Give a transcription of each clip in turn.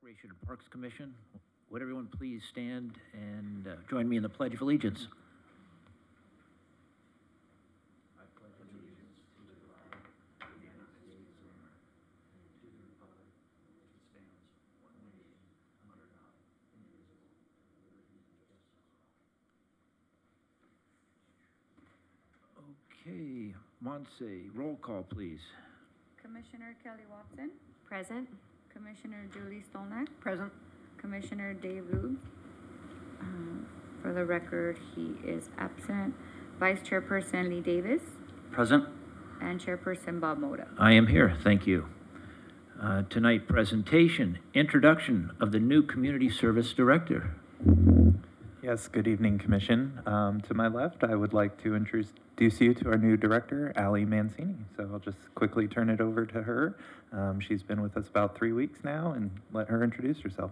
Recreation and Parks Commission. Would everyone please stand and uh, join me in the Pledge of Allegiance? Okay, Monse, roll call, please. Commissioner Kelly Watson, Present. Commissioner Julie Stolnak, Present. Commissioner Dave Lube. Uh, For the record, he is absent. Vice Chairperson Lee Davis Present. and Chairperson Bob Moda. I am here, thank you. Uh, Tonight, presentation, introduction of the new Community Service Director. Yes, good evening, Commission. Um, To my left, I would like to introduce you to our new director, Ali Mancini. So I'll just quickly turn it over to her. Um, She's been with us about three weeks now, and let her introduce herself.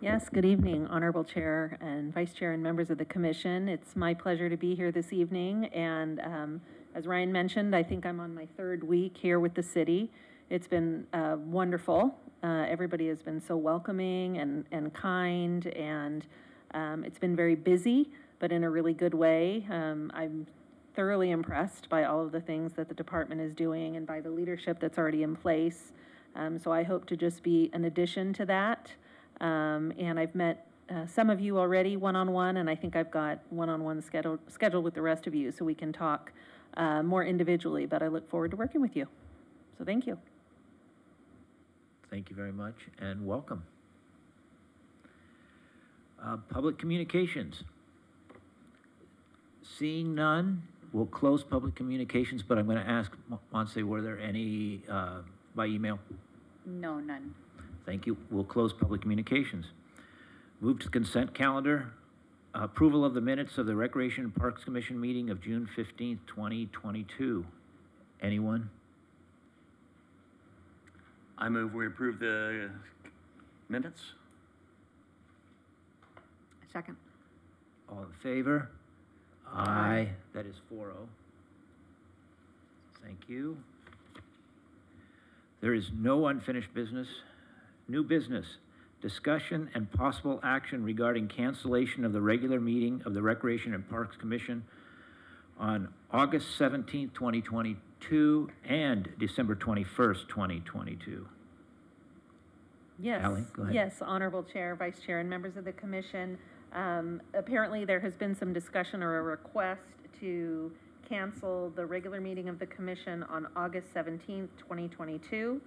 Yes, good evening, Honorable Chair and Vice Chair and members of the commission. It's my pleasure to be here this evening, and um, as Ryan mentioned, I think I'm on my third week here with the city. It's been uh, wonderful. Uh, Everybody has been so welcoming and, and kind, and um, it's been very busy, but in a really good way. Um, I'm thoroughly impressed by all of the things that the department is doing and by the leadership that's already in place. Um, So I hope to just be an addition to that. Um, and I've met uh, some of you already one-on-one, and I think I've got one-on-one scheduled, scheduled with the rest of you, so we can talk uh, more individually, but I look forward to working with you. So thank you. Thank you very much and welcome. Uh, Public communications. Seeing none, we'll close public communications, but I'm going to ask Mo- Monse, were there any uh, by email? No, none. Thank you. We'll close public communications. Move to consent calendar. Approval of the minutes of the Recreation and Parks Commission meeting of June fifteenth, twenty twenty-two. Anyone? I move we approve the minutes. Second. All in favor? Aye. That is four oh. Thank you. There is no unfinished business. New business, discussion and possible action regarding cancellation of the regular meeting of the Recreation and Parks Commission on August seventeenth, twenty twenty-two, and December twenty-first, twenty twenty-two. Yes. Ally, go ahead. Yes, Honorable Chair, Vice Chair, and members of the commission. Um, Apparently, there has been some discussion or a request to cancel the regular meeting of the commission on August 17th, 2022.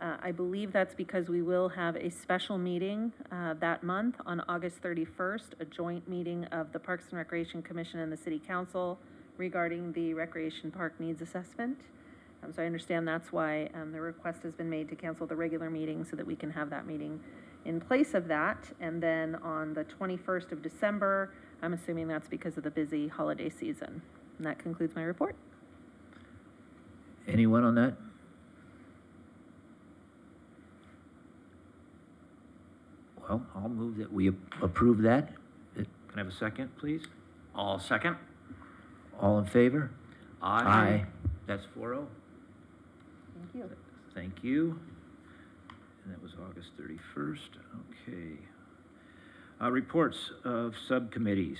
Uh, I believe that's because we will have a special meeting uh, that month on August 31st, a joint meeting of the Parks and Recreation Commission and the City Council regarding the Recreation Park Needs Assessment. Um, So I understand that's why um, the request has been made to cancel the regular meeting so that we can have that meeting in place of that. And then on the 21st of December, I'm assuming that's because of the busy holiday season. And that concludes my report. Anyone on that? Well, I'll move that we approve that. Can I have a second, please? All second. All in favor? Aye. That's four oh. Thank you. Thank you. And that was August thirty-first, okay. Uh, reports of subcommittees.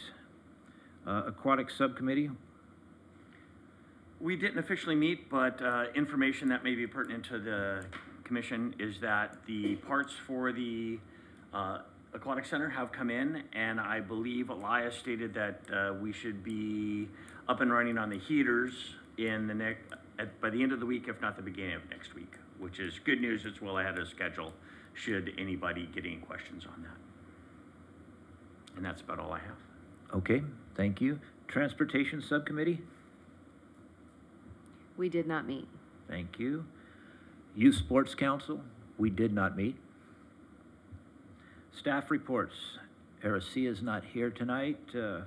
Uh, Aquatic Subcommittee, We didn't officially meet, but uh, information that may be pertinent to the commission is that the parts for the uh, aquatic center have come in, and I believe Elias stated that uh, we should be up and running on the heaters in the next, by the end of the week, if not the beginning of next week, which is good news, it's well ahead of schedule, should anybody get any questions on that. And that's about all I have. okay, thank you. Transportation Subcommittee, We did not meet. thank you. Youth Sports Council, we did not meet. Staff reports, Aricia is not here tonight, uh,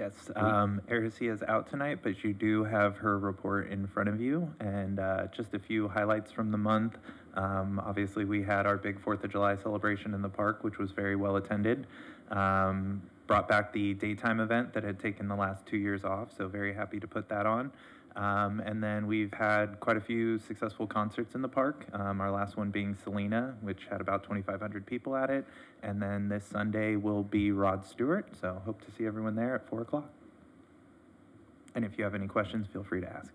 Yes, um, Ericia is out tonight, but you do have her report in front of you. And uh, just a few highlights from the month. Um, Obviously, we had our big Fourth of July celebration in the park, which was very well attended. Um, Brought back the daytime event that had taken the last two years off, so very happy to put that on. Um, and then we've had quite a few successful concerts in the park. Um, our last one being Selena, which had about 2,500 people at it. And then this Sunday will be Rod Stewart. So hope to see everyone there at 4 o'clock. And if you have any questions, feel free to ask.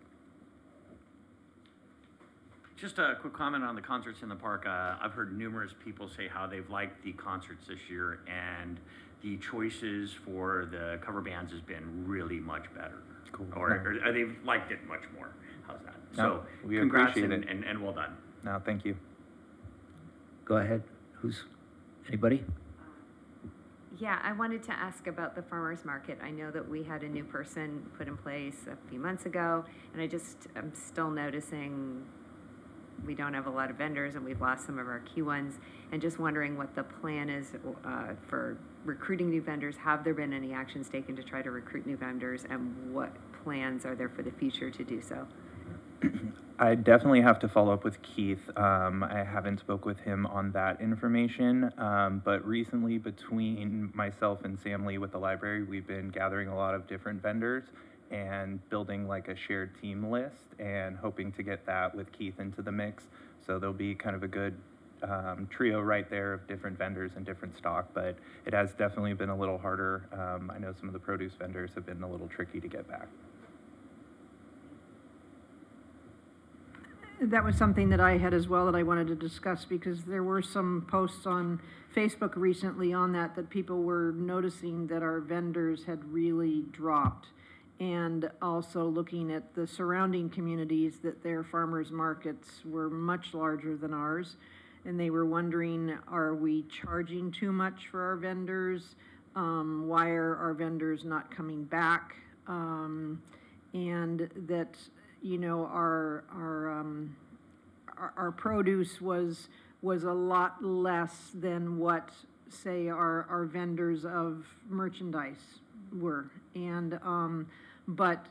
Just a quick comment on the concerts in the park. Uh, I've heard numerous people say how they've liked the concerts this year, and the choices for the cover bands has been really much better. Cool. Or, or they've liked it much more. How's that? No, so, we congrats appreciate and, it. And, and well done. No, thank you. Go ahead. Who's, anybody? Yeah, I wanted to ask about the farmer's market. I know that we had a new person put in place a few months ago, and I just, I'm still noticing we don't have a lot of vendors and we've lost some of our key ones. And just wondering what the plan is uh, for recruiting new vendors. Have there been any actions taken to try to recruit new vendors? And what plans are there for the future to do so? I definitely have to follow up with Keith. Um, I haven't spoke with him on that information, um, but recently between myself and Sam Lee with the library, we've been gathering a lot of different vendors and building like a shared team list and hoping to get that with Keith into the mix. So there'll be kind of a good um, trio right there of different vendors and different stock, but it has definitely been a little harder. Um, I know some of the produce vendors have been a little tricky to get back. That was something that I had as well that I wanted to discuss because there were some posts on Facebook recently on that, that people were noticing that our vendors had really dropped. And also looking at the surrounding communities, that their farmers markets were much larger than ours. And they were wondering, are we charging too much for our vendors? Um, why are our vendors not coming back? Um, and that, you know, our, our, um, our, our produce was, was a lot less than what, say, our, our vendors of merchandise were. And, um, but,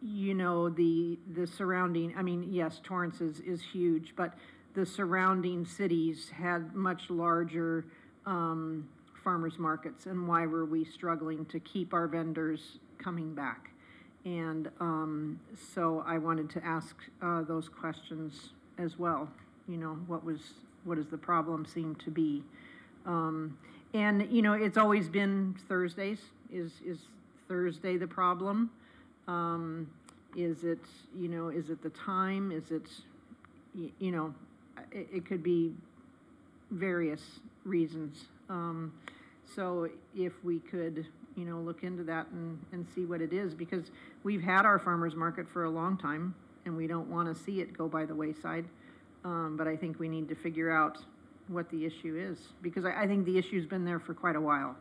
you know, the, the surrounding, I mean, yes, Torrance is, is huge, but the surrounding cities had much larger, um, farmers markets, and why were we struggling to keep our vendors coming back? And, um, so I wanted to ask, uh, those questions as well. You know, what was, what does the problem seem to be? Um, and, you know, it's always been Thursdays. Is, is Thursday the problem? Um, is it, you know, is it the time? Is it, you know, it, it could be various reasons. Um, so if we could, you know, look into that and, and see what it is, because we've had our farmer's market for a long time, and we don't want to see it go by the wayside. Um, but I think we need to figure out what the issue is, because I, I think the issue's been there for quite a while.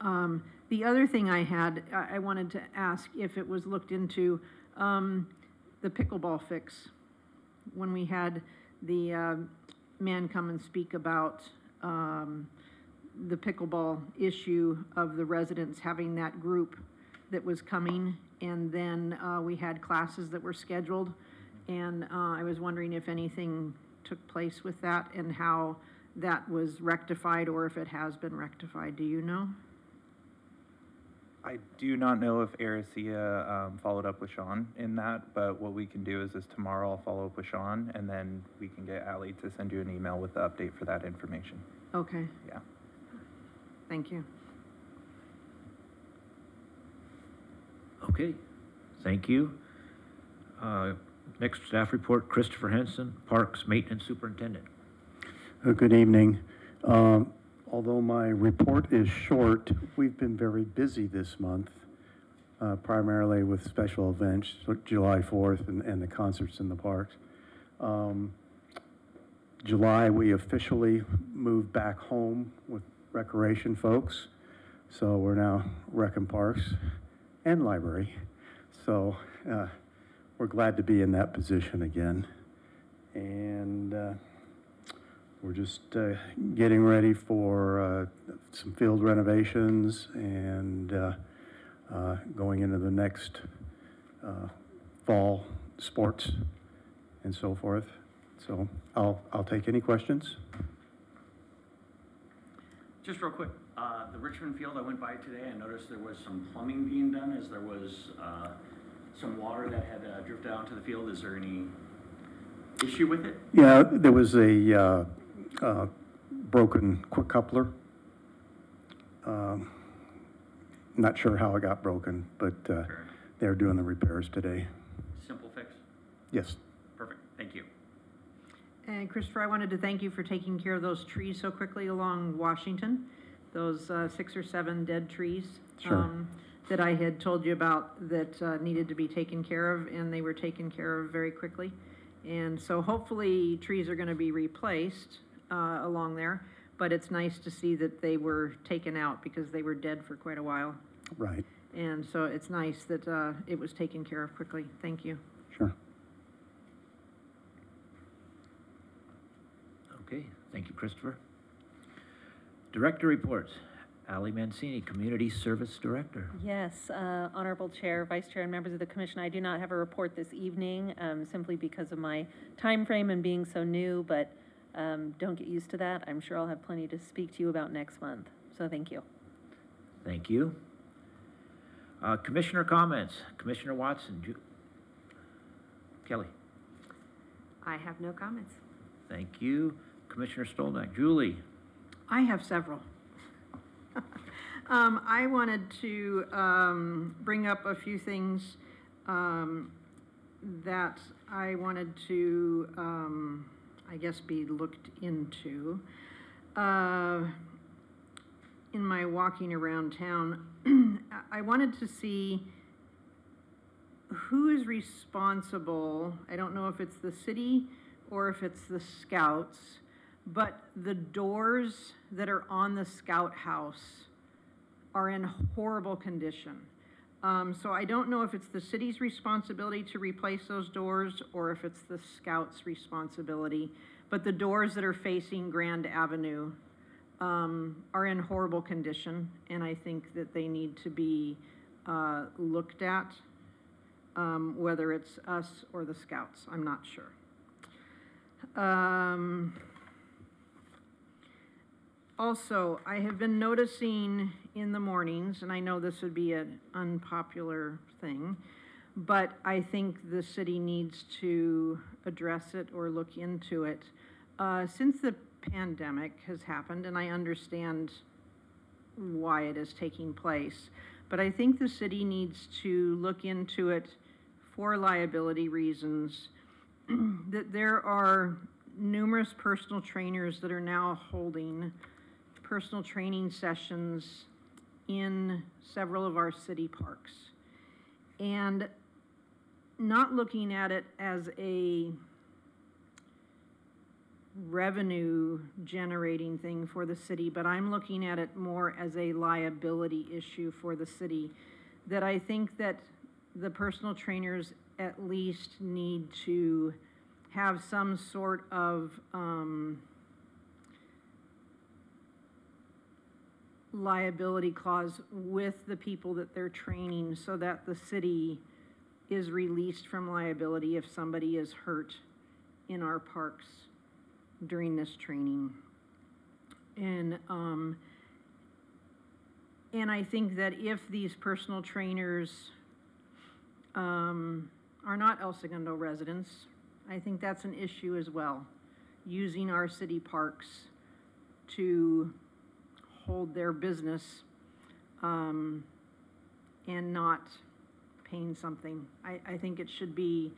Um, the other thing I had, I, I wanted to ask if it was looked into, um, the pickleball fix. When we had the, uh, man come and speak about, um, the pickleball issue of the residents having that group that was coming. And then, uh, we had classes that were scheduled. And, uh, I was wondering if anything took place with that and how that was rectified or if it has been rectified. Do you know? I do not know if Aricia um, followed up with Sean in that, but what we can do is, is tomorrow I'll follow up with Sean, and then we can get Ally to send you an email with the update for that information. Okay, Yeah. thank you. Okay, thank you. Uh, Next staff report, Christopher Henson, Parks Maintenance Superintendent. Uh, Good evening. Um, Although my report is short, we've been very busy this month, uh, primarily with special events, July 4th and and the concerts in the parks. Um, July, we officially moved back home with recreation folks, so we're now Rec and Parks and Library. So uh, we're glad to be in that position again. And uh, we're just uh, getting ready for uh, some field renovations and uh, uh, going into the next uh, fall sports and so forth. So I'll, I'll take any questions. Just real quick, uh, the Richmond Field, I went by today, I noticed there was some plumbing being done as there was, uh, some water that had uh, drifted out into the field. Is there any issue with it? Yeah, there was a uh, broken quick coupler. Um, Not sure how it got broken, but uh, Fair they're doing the repairs today. Simple fix? Yes. Perfect, thank you. And Christopher, I wanted to thank you for taking care of those trees so quickly along Washington, those uh, six or seven dead trees. Sure. um, That I had told you about that uh, needed to be taken care of, and they were taken care of very quickly. And so hopefully, trees are gonna be replaced uh, along there, but it's nice to see that they were taken out because they were dead for quite a while. Right, And so it's nice that uh, it was taken care of quickly. Thank you. sure. Okay, thank you, Christopher. Director reports. Ali Mancini, Community Service Director. Yes, uh, Honorable Chair, Vice Chair, and members of the commission, I do not have a report this evening, um, simply because of my time frame and being so new, but um, don't get used to that. I'm sure I'll have plenty to speak to you about next month. So thank you. Thank you. Uh, Commissioner comments. Commissioner Watson, Ju- Kelly, I have no comments. thank you. Commissioner Stolnak, Julie, I have several. Um, I wanted to, um, bring up a few things, um, that I wanted to, um, I guess be looked into. Uh, in my walking around town, I- wanted to see who is responsible, I don't know if it's the city or if it's the scouts, but the doors that are on the scout house are in horrible condition. Um, so I don't know if it's the city's responsibility to replace those doors or if it's the scouts' responsibility. But the doors that are facing Grand Avenue, um, are in horrible condition, and I think that they need to be, uh, looked at, um, whether it's us or the scouts, I'm not sure. Um, also, I have been noticing in the mornings, and I know this would be an unpopular thing, but I think the city needs to address it or look into it. Uh, since the pandemic has happened, and I understand why it is taking place, but I think the city needs to look into it for liability reasons. That there are numerous personal trainers that are now holding personal training sessions in several of our city parks. And not looking at it as a revenue generating thing for the city, but I'm looking at it more as a liability issue for the city. That I think that the personal trainers at least need to have some sort of, um, liability clause with the people that they're training so that the city is released from liability if somebody is hurt in our parks during this training. And, um, and I think that if these personal trainers, um, are not El Segundo residents, I think that's an issue as well. Using our city parks to hold their business, um, and not paying something. I, I think it should be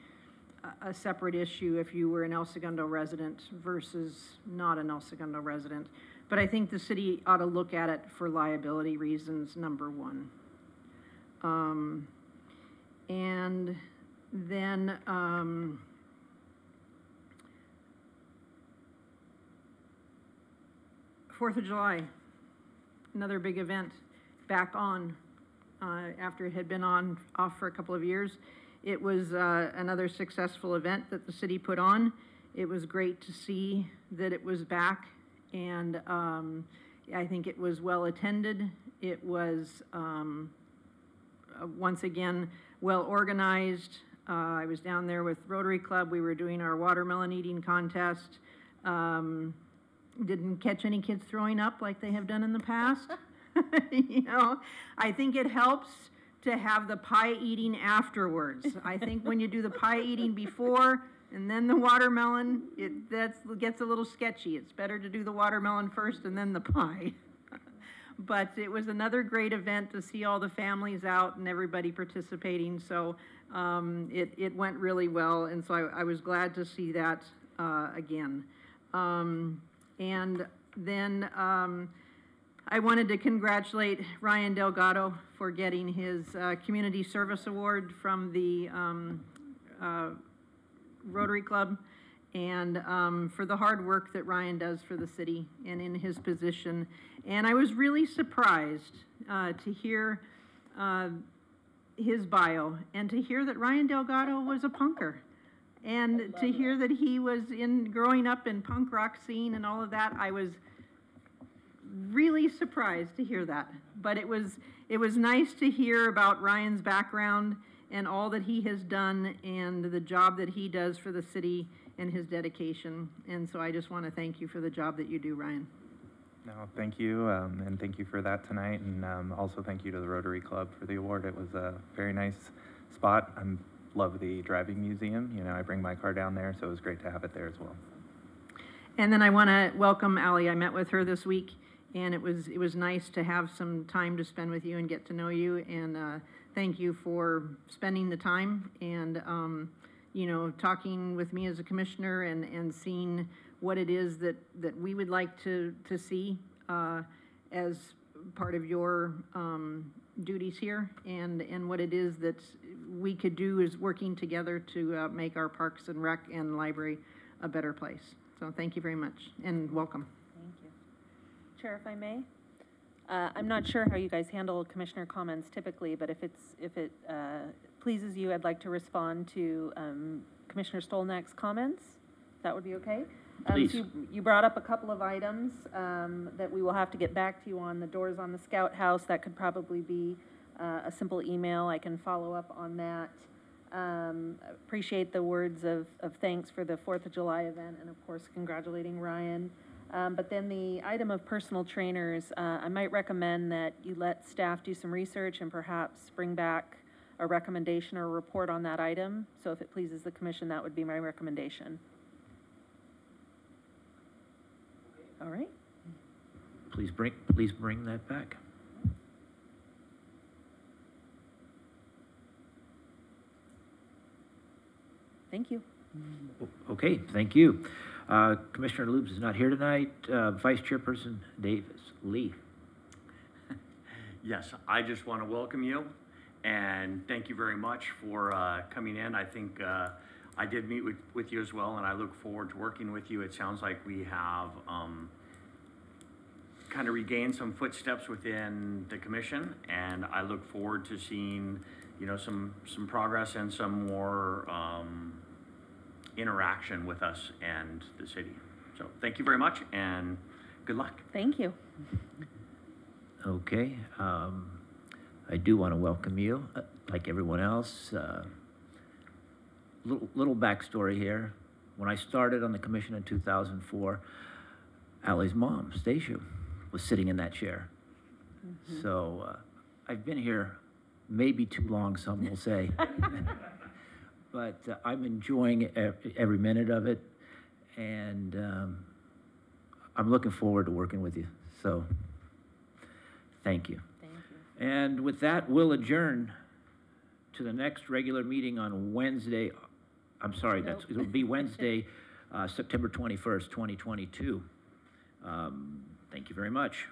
a, separate issue if you were an El Segundo resident versus not an El Segundo resident. But I think the city ought to look at it for liability reasons, number one. Um, and then, um, Fourth of July, another big event, back on, uh, after it had been on, off for a couple of years. It was, uh, another successful event that the city put on. It was great to see that it was back, and, um, I think it was well-attended. It was, um, uh, once again, well-organized. Uh, I was down there with Rotary Club, we were doing our watermelon eating contest. Um, didn't catch any kids throwing up like they have done in the past. You know, I think it helps to have the pie eating afterwards. I think when you do the pie eating before and then the watermelon, it, that's, gets a little sketchy. It's better to do the watermelon first and then the pie. But it was another great event to see all the families out and everybody participating, so, um, it, it went really well, and so I, I was glad to see that, uh, again. Um, and then, um, I wanted to congratulate Ryan Delgado for getting his uh, Community Service Award from the um, uh, Rotary Club and um, for the hard work that Ryan does for the city and in his position. And I was really surprised uh, to hear uh, his bio and to hear that Ryan Delgado was a punker. And to hear that he was in growing up in punk rock scene and all of that, I was really surprised to hear that. But it was it was nice to hear about Ryan's background and all that he has done and the job that he does for the city and his dedication. And so I just want to thank you for the job that you do, Ryan. No, thank you, um, and thank you for that tonight, and um, also thank you to the Rotary Club for the award. It was a very nice spot. I love the driving museum. You know, I bring my car down there, so it was great to have it there as well. And then I want to welcome Ally. I met with her this week, and it was it was nice to have some time to spend with you and get to know you. And uh, thank you for spending the time and um, you know talking with me as a commissioner and and seeing what it is that that we would like to to see uh, as part of your um, duties here, and and what it is that we could do is working together to uh, make our parks and rec and library a better place. So thank you very much and welcome. Thank you. Chair, if I may? Uh, I'm not sure how you guys handle commissioner comments typically, but if it's, if it uh, pleases you, I'd like to respond to um, Commissioner Stolnak's comments. That would be okay? Um, so Please. you- You brought up a couple of items um, that we will have to get back to you on. The doors on the Scout House, that could probably be uh, a simple email. I can follow up on that. Um, Appreciate the words of, of thanks for the Fourth of July event, and of course, congratulating Ryan. Um, But then the item of personal trainers, uh, I might recommend that you let staff do some research and perhaps bring back a recommendation or a report on that item. So if it pleases the commission, that would be my recommendation. All right? Please bring, please bring that back. Thank you. Okay, thank you. Uh, Commissioner Lubes is not here tonight. Uh, Vice Chairperson Davis, Lee. Yes, I just want to welcome you and thank you very much for uh, coming in. I think uh, I did meet with, with you as well, and I look forward to working with you. It sounds like we have um, kind of regained some footsteps within the commission, and I look forward to seeing, you know, some, some progress and some more um, interaction with us and the city. So thank you very much, and good luck. Thank you. Okay, um, I do want to welcome you, uh, like everyone else. Uh, Little, little backstory here. When I started on the commission in 2004, Ally's mom, Stacia, was sitting in that chair. So uh, I've been here maybe too long, some will say. But uh, I'm enjoying every minute of it, and um, I'm looking forward to working with you. So, thank you. Thank you. And with that, we'll adjourn to the next regular meeting on Wednesday. I'm sorry, that's, it'll be Wednesday, uh, September 21st, 2022. Um, Thank you very much.